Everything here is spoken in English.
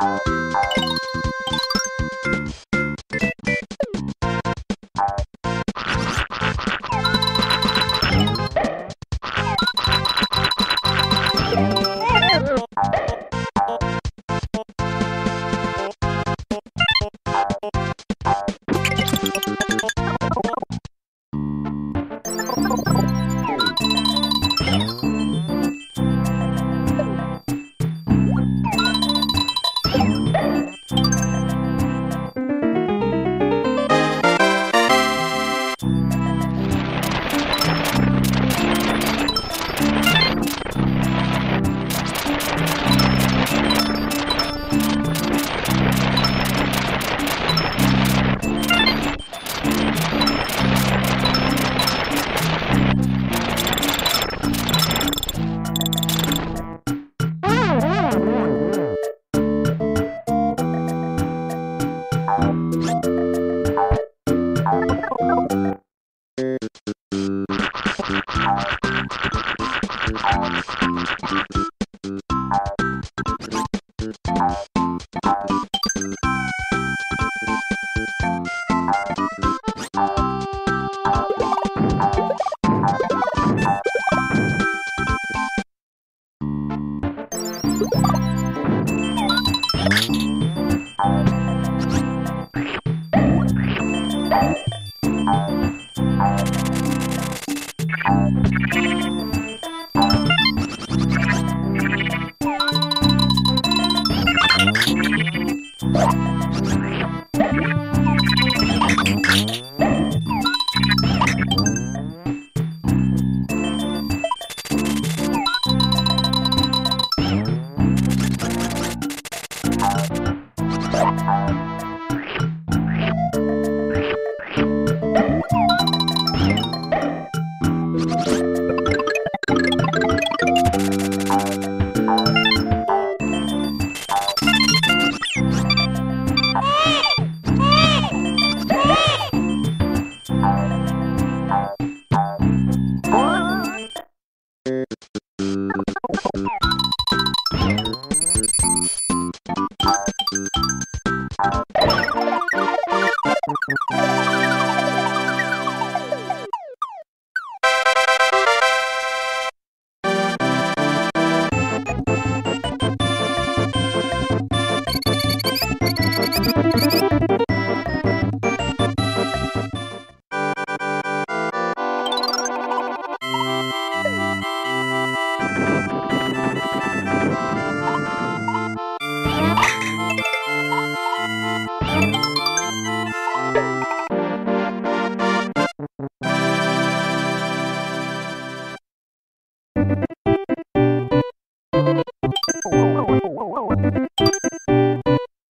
Bye.